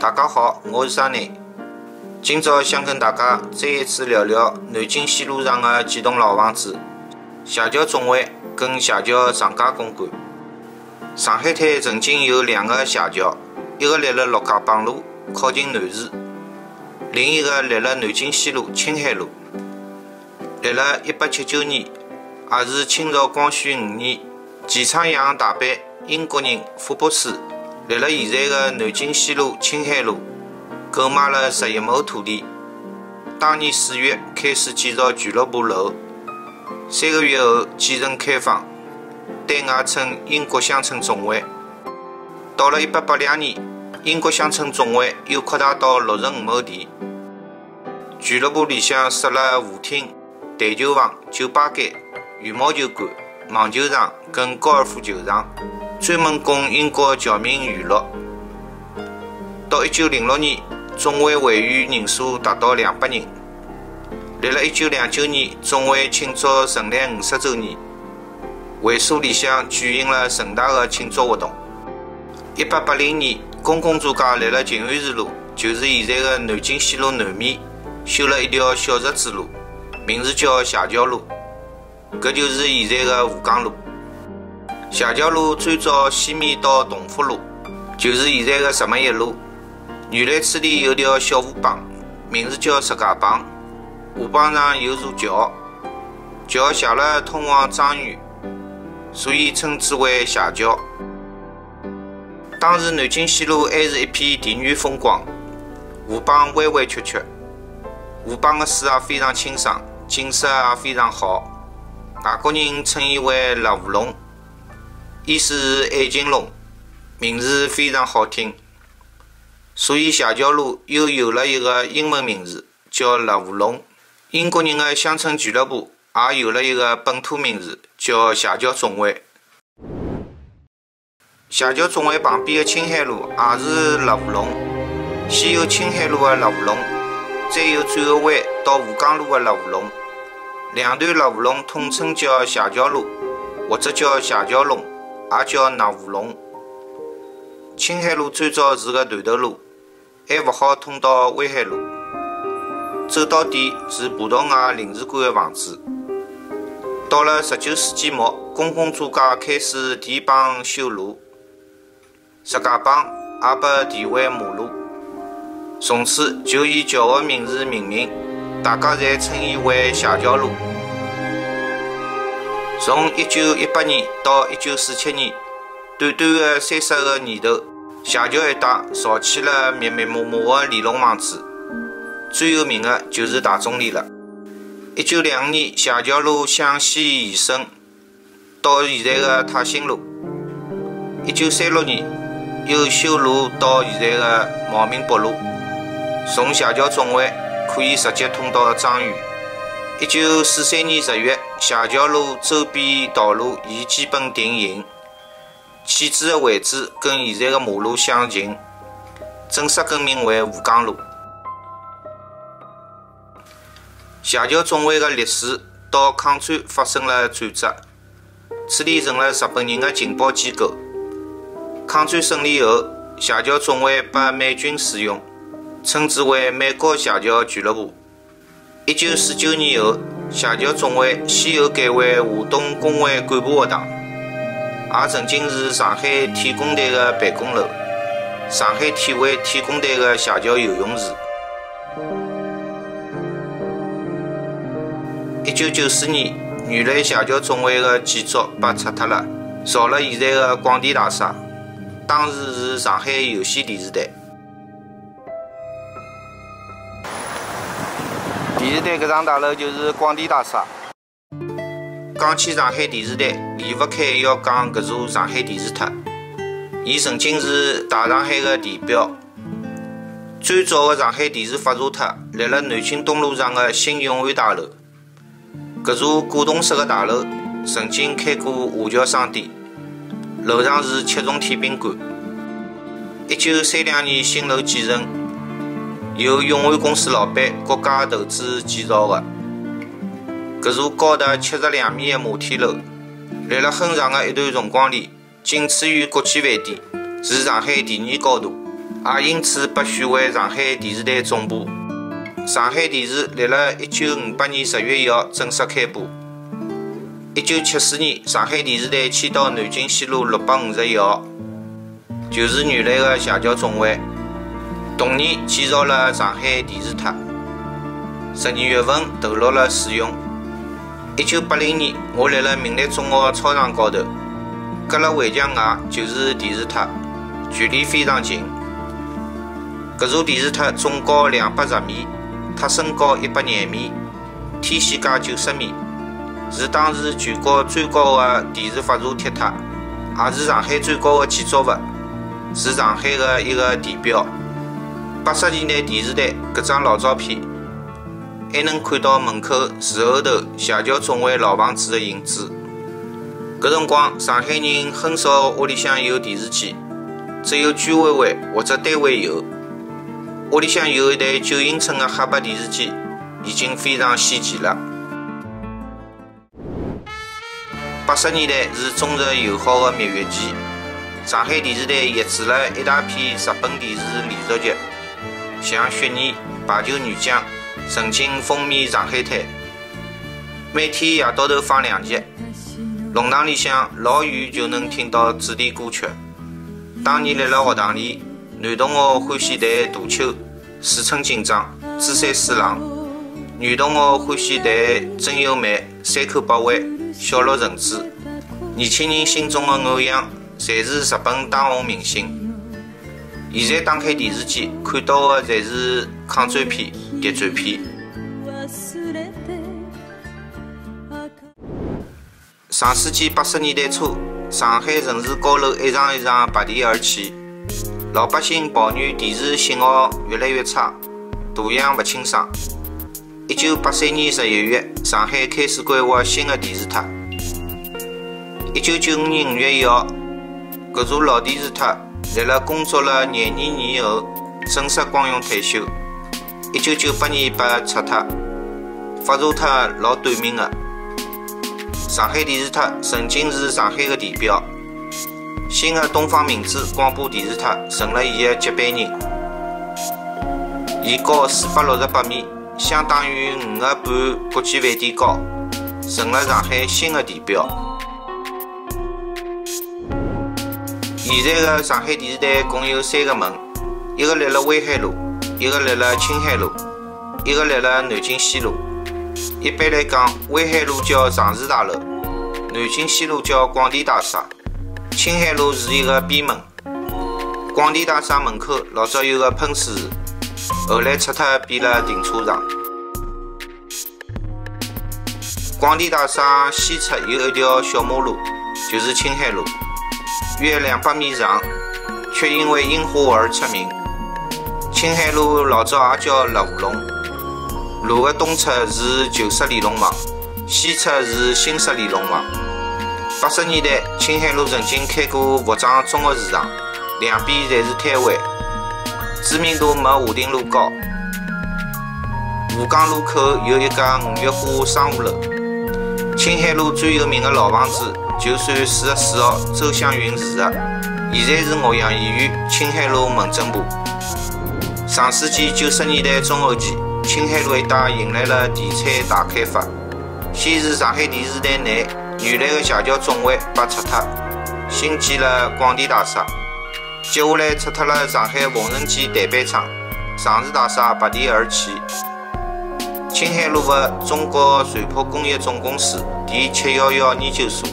大家好，我是山内。今朝想跟大家再一次聊聊南京西路上的几栋老房子——谢桥总会跟谢桥长家公馆。上海滩曾经有两个谢桥，一个立辣陆家浜路，靠近南市；另一个立辣南京西路青海路。立辣一八七九年，也是清朝光绪五年，钱昌养大班英国人福布斯。立辣现在的南京西路青海路购买了十一亩土地，当年四月开始建造俱乐部楼，三个月后建成开放，对外称英国乡村总会。到了一八八两年，英国乡村总会又扩大到六十五亩地，俱乐部里向设了舞厅、台球房、酒吧间、羽毛球馆、网球场跟高尔夫球场。专门供英国侨民娱乐。到一九零六年，总会会员人数达到两百人。立了一九两九年，总会庆祝成立五十周年，会所里向举行了盛大的庆祝活动。一八八零年，公共租界立了静安寺路，就是现在的南京西路南面，修了一条小石子路，名字叫谢桥路，搿就是现在的吴江路。谢桥路最早西面到同福路，就是现在的石门一路。原来此地有条小河浜，名字叫石家浜。河浜上有座桥，桥斜了通往张园，所以称之为谢桥。当时南京西路还是一片田园风光，河浜弯弯曲曲，河浜的水也非常清爽，景色也非常好。外国人称伊为乐湖龙。意思是爱情龙，名字非常好听，所以谢桥路又有了一个英文名字，叫乐湖龙。英国人的乡村俱乐部也有了一个本土名字，叫谢桥总会。谢桥总会旁边的青海路也是乐湖龙，先有青海路的乐湖龙，再有转个弯到吴江路的乐湖龙，两段乐湖龙统称叫谢桥路，或者叫谢桥龙。也叫纳湖龙。青海路最早是个断头路，还勿好通到威海路。走到底是葡萄牙领事馆的房子。到了十九世纪末，公共租界开始填帮修路，石家浜也被填为马路，从此就以桥的名字命名，大家侪称伊为谢桥路。从一九一八年到一九四七年，短短的三十个年头，谢桥一带造起了密密麻麻的连弄房子，最有名的就是大钟里了。一九两五年，谢桥路向西延伸到现在的泰兴路。一九三六年，又修路到现在的茂名北路。从谢桥总会可以直接通到张园。一九四三年十月，谢桥路周边道路已基本定型，起址的位置跟现在的马路相近，正式更名为吴江路。谢桥总会的历史到抗战发生了转折，此地成了日本人的情报机构。抗战胜利后，谢桥总会被美军使用，称之为美国谢桥俱乐部。一九四九年后，谢桥总会先后改为华东工会干部学堂，也曾经是上海铁工队的办公楼，上海体委铁工队的谢桥游泳池。一九九四年，原来谢桥总会的建筑被拆脱了，造了现在的广电大厦，当时是上海有线电视台。电视台搿幢大楼就是广电大厦。讲起上海电视台，离勿开要讲搿座上海电视塔。伊曾经是大上海的地标。最早的上海电视发射塔立辣南京东路上的新永安大楼。搿座古铜色的大楼曾经开过华侨商店，楼上是七重天宾馆。一九三两年新楼建成，由永安公司老板国家投资建造的。搿座高达七十两米的摩天楼，辣辣很长的一段辰光里，仅次于国际饭店，是上海第二高度，也因此被选为上海电视台总部。上海电视辣辣一九五八年十月一号正式开播。一九七四年，上海电视台迁到南京西路六百五十一号，就是原来的邪教总会。同年建造了上海电视塔，十二月份投入了使用。一九八零年，我辣辣明丽中学操场高头，隔了围墙外就是电视塔，距离非常近。搿座电视塔总高两百十米。塔身高一百廿米，天线架九十米，是当时全国最高的电视发射铁塔，也是上海最高的建筑物，是上海的一个地标。八十年代电视台搿张老照片，还能看到门口树后头斜桥总会老房子的影子。搿辰光，上海人很少屋里向有电视机，只有居委会或者单位有。屋里向有一台九英寸的黑白电视机，已经非常稀奇了。八十年代是中日友好的蜜月期，上海电视台译制了一大批日本电视连续剧，像《雪妮》《排球女将》曾经风靡上海滩。每天夜到头放两集，弄堂里向老远就能听到主题歌曲。当年辣辣学堂里。男同学欢喜弹杜秋、四寸金章、珠三四郎；女同学欢喜弹真由美、山口百惠、小鹿纯子。年轻人心中的偶像，侪是日本当红明星。现在打开电视机，看到的侪是抗战片、谍战片。上世纪八十年代初，上海城市高楼一幢一幢拔地而起。老百姓抱怨电视信号越来越差，图像勿清爽。一九八三年十一月，上海开始规划新的电视塔。一九九五年五月一号，搿座老电视塔辣辣工作了廿年年后正式光荣退休。一九九八年被拆脱，发射塔老短命的。上海电视塔曾经是上海的地标。新的东方明珠广播电视塔成了伊的接班人，伊高四百六十八米，相当于五个半国际饭店高，成了上海新的地标。现在的上海电视台共有三个门，一个立了威海路，一个立了青海路，一个立了南京西路。一般来讲，威海路叫上市大楼，南京西路叫广电大厦。青海路是一个边门，广电大厦门口老早有个喷水池，后来拆掉变了停车场。广电大厦西侧有一条小马路，就是青海路，约两百米长，却因为樱花而出名。青海路老早也叫乐湖弄，路的东侧是旧式连龙房，西侧是新式连龙房。八十年代，青海路曾经开过服装综合市场，两边侪是摊位，知名度没华亭路高。吴江路口有一家五月花商务楼。青海路最有名的老房子，就算四十四号周湘云住的，现在是岳阳医院青海路门诊部。上世纪九十年代中后期，青海路一带迎来了地产大开发，先是上海电视台内。原来的邪教总会被拆掉，新建了广电大厦。接下来拆掉了上海缝纫机台板厂，上市大厦拔地而起。青海路的中国船舶工业总公司第七幺幺研究所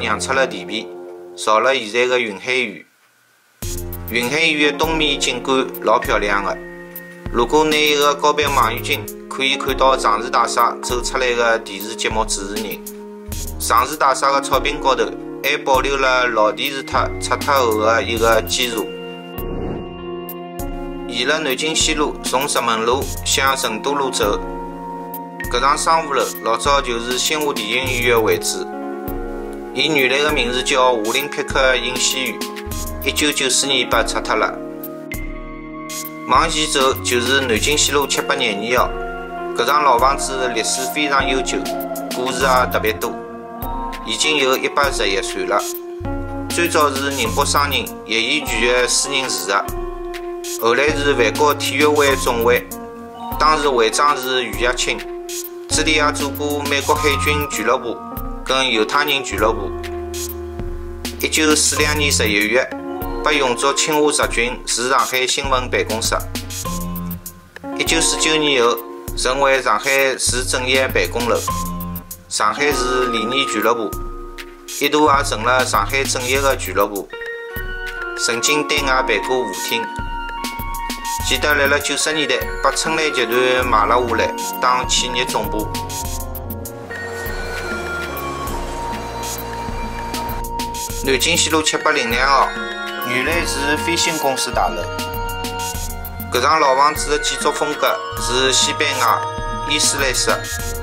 也让出了地皮，造了现在的云海医院。云海医院的东面景观老漂亮的，如果拿一个高倍望远镜，可以看到上市大厦走出来的电视节目主持人。上市大厦的草坪高头还保留了老电视塔拆脱后的一个基座。沿着南京西路从石门路向成都路走，搿幢商务楼老早就是新华电影院的位置，伊原来的名字叫华林匹克影戏院，一九九四年被拆脱了。往前走就是南京西路七百廿二号，搿幢老房子历史非常悠久，故事也特别多，已经有一百十一岁了。最早是宁波商人叶宜全的私人住宅，后来是万国体育会总会，当时会长是余亚清。这里也做过美国海军俱乐部跟犹太人俱乐部。一九四两年十一月，被用作清华日军驻上海新闻办公室。一九四九年后，成为上海市政协办公楼、上海市联谊俱乐部，一度也成了上海政协的俱乐部。曾经对外办过舞厅。记得辣辣九十年代，把春兰集团买了下来当企业总部。南京西路七百零两号，原来是飞星公司大楼。搿幢老房子的建筑风格是西班牙伊斯兰式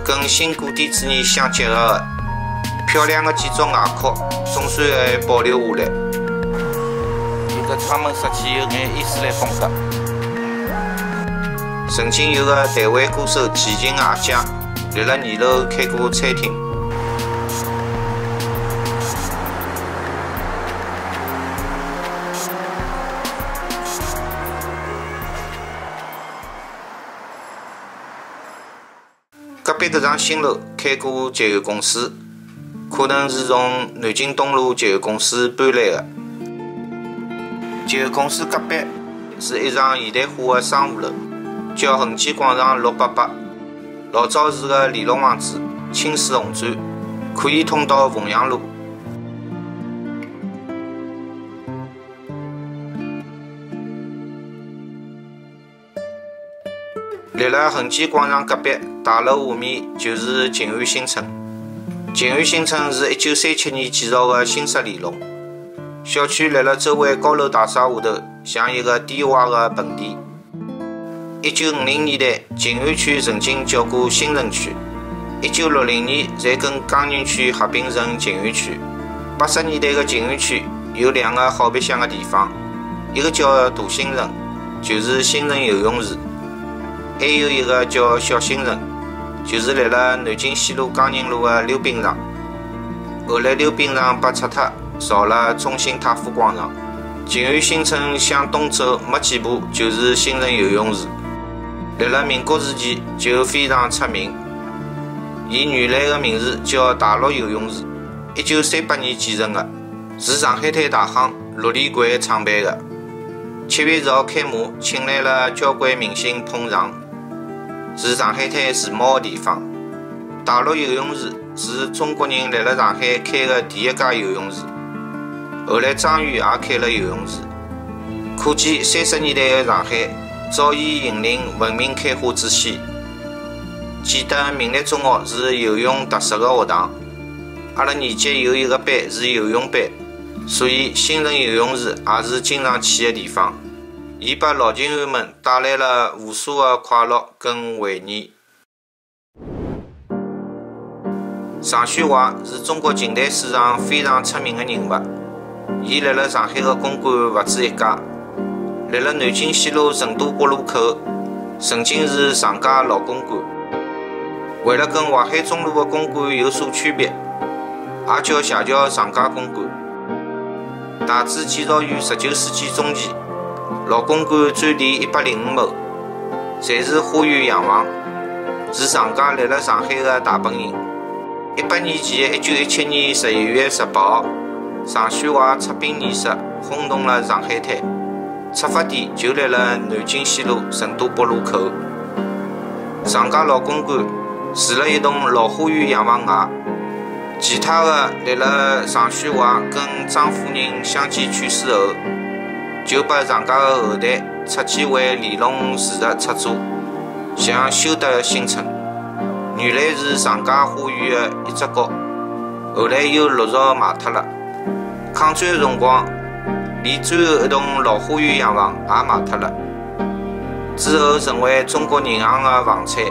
跟新古典主义相结合的，漂亮的建筑外壳总算还保留下来。伊个窗门设计有眼伊斯兰风格。曾经有个台湾歌手齐秦阿姐，立辣二楼开过餐厅。隔壁这幢新楼开过集邮公司，可能是从南京东路集邮公司搬来的。集邮公司隔壁是一幢现代化的商务楼。叫恒基广场六八八，老早是个联络房子，青丝红砖，可以通到凤阳路。立辣恒基广场隔壁大楼下面就是静安新村。静安新村是一九三七年建造的新式联弄，小区立辣周围高楼大厦下头，像一个低洼的盆地。一九五零年代，静安区曾经叫过新城区。一九六零年才跟江宁区合并成静安区。八十年代的静安区有两个好白相的地方，一个叫大新城，就是新城游泳池；还有一个叫小新城，就是辣辣南京西路江宁路的溜冰场。后来溜冰场被拆脱，造了中心太湖广场。静安新村向东走没几步就是新城游泳池。辣辣民国时期就非常出名，伊原来的名字叫大陆游泳池，一九三八年建成的，是上海滩大亨陆连贵创办的。七月十号开幕，请来了交关明星捧场，是上海滩时髦的地方。大陆游泳池是中国人辣辣上海开的第一家游泳池，后来张裕也开了游泳池，可见三十年代的上海。早已引领文明开化之先。记得明立中学是游泳特色的学堂，阿拉年级有一个班是游泳班，所以新城游泳池也是经常去的地方。伊拨老静安们带来了无数的快乐跟回忆。常旭华是中国近代史上非常出名的人物，伊辣辣上海的公馆勿止一家。辣辣南京西路成都北路口，曾经是上家老公馆。为了跟淮海中路的公馆有所区别，也叫谢桥上家公馆。大致建造于十九世纪中期，老公馆占地一百零五亩，侪是花园洋房，是上家辣辣上海的大本营。一百年前一九一七年十一月十八号，常旭华出兵仪式，轰动了上海滩。出发点就辣辣南京西路成都北路口。常家老公馆住了一栋老花园洋房外，其他的辣辣常旭华跟张夫人相继去世后，就把常家的后代拆迁为联弄住宅出租，像修德新村，原来是常家花园的一只角，后来又陆续卖脱了。抗战辰光。连最后一栋老花园洋房也卖脱了，之后成为中国银行的房产。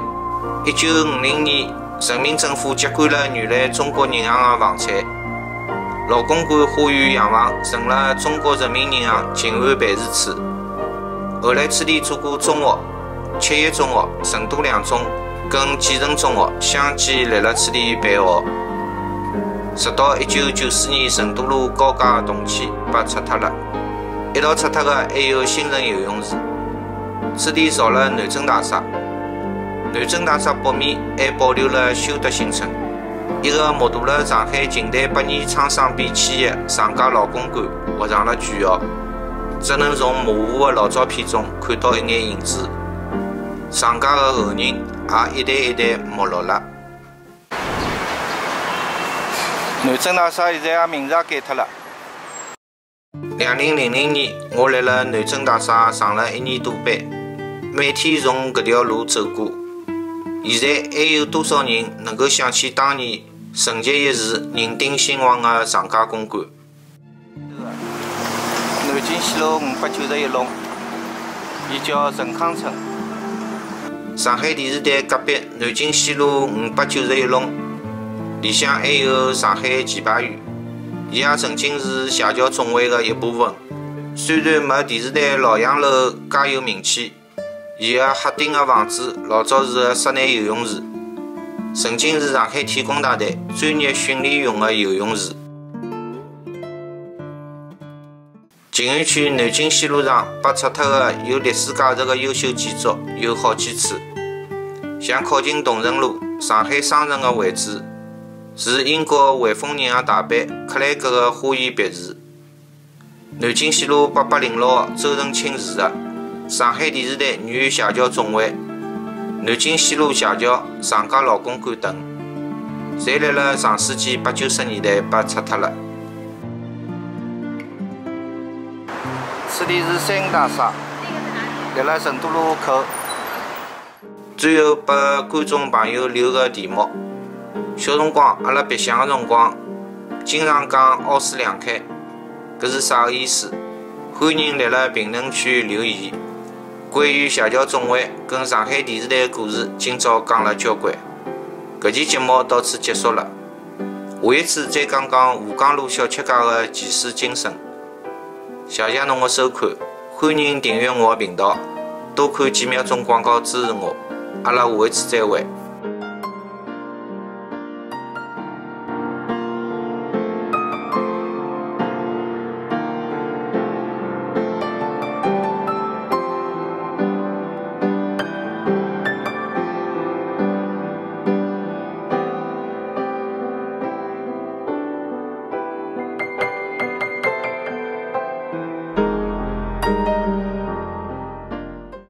一九五零年，人民政府接管了原来中国银行的房产，老公馆花园洋房成了中国人民银行静安办事处。后来此地做过中学、七一中学、成都两中跟建成中学相继来了此地办学。直到一九九四年成都路高架动迁被拆脱了，一道拆脱的还有新城游泳池。此地造了南镇大厦，南镇大厦北面还保留了修德新村，一个目睹了上海近代百年沧桑变迁的上家老公馆画上了句号，只能从模糊的老照片中看到一眼影子。上家的后人也一代一代没落了。南镇大厦现在也名字也改脱了。两零零零年，我来了南镇大厦上了一年多班。每天从搿条路走过，现在还有多少人能够想起当年盛极一时、人丁兴旺的上家公馆？南京西路五百九十一弄，伊叫陈康村。上海电视台隔壁南京西路五百九十一弄，里向还有上海棋牌院，伊也曾经是邪教总会的一部分。虽然没电视台老洋楼介有名气。伊个黑顶个房子老早是个室内游泳池，曾经是上海体工大队专业训练用个游泳池。静安区南京西路上被拆脱个有历史价值个优秀建筑有好几处，像靠近同仁路、上海商城个位置，是英国汇丰银行大班克莱格的花园别墅。南京西路八百零六号周成清祠个。上海电视台女邪教总会、南京西路邪教、上家老公馆等，侪辣辣上世纪八九十年代被拆脱了。此地是三大厦，辣辣成都路口。最后拨观众朋友留个题目：小辰光阿拉白相个辰光，经常讲奥斯两开，搿是啥个意思？欢迎辣辣评论区留言。关于邪教总会跟上海电视台的故事，今朝讲了交关。搿期节目到此结束了，下一次再讲讲吴江路小吃街的前世今生。谢谢侬的收看，欢迎订阅我的频道，多看几秒钟广告支持我。阿拉下一次再会。